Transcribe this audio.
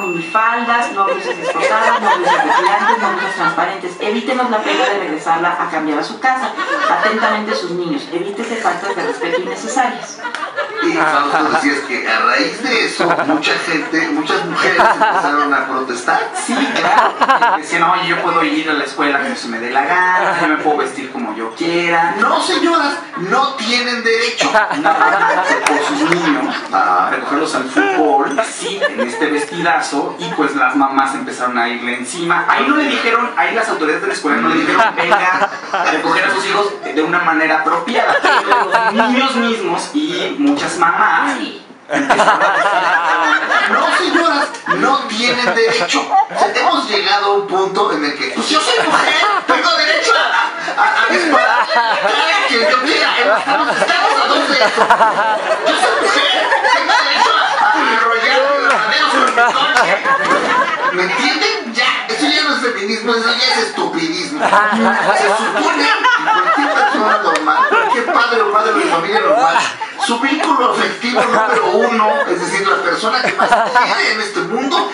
minifaldas, no blusas escotadas, no blusas retirantes, no blusas transparentes. Evítenos la pena de regresarla a cambiar a su casa. Atentamente sus niños. Evítese faltas de respeto innecesarias. Y Fausto decías que a raíz de eso, mucha gente, muchas mujeres empezaron a protestar. Sí, claro. Decían, oye, yo puedo ir a la escuela como se me dé la gana, yo me puedo vestir como yo quiera. No, señoras, no tienen derecho. Una por sus niños a recogerlos al fútbol, sí, en este vestidazo, y pues las mamás empezaron a irle encima. Ahí no le dijeron, ahí las autoridades de la escuela no le dijeron, venga a recoger a sus hijos de una manera apropiada. Los niños mismos y muchas mamás empezaron a decir, No, no tienen derecho. O sea, hemos llegado a un punto en el que, pues yo soy mujer, tengo derecho a, a, a disparar a quien yo quiera. Estamos, estamos a dos de eso. Yo soy mujer, tengo derecho a, a enrollarme los maderos con mi. ¿Me entienden? Ya, eso ya no es feminismo, eso ya es estupidismo. Se supone que cualquier persona normal, cualquier padre o madre de familia normal, su vínculo afectivo número uno, es decir, la persona que más quiere en este mundo,